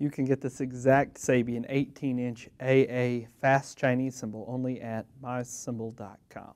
You can get this exact Sabian 18 inch AA fast Chinese cymbal only at mycymbal.com.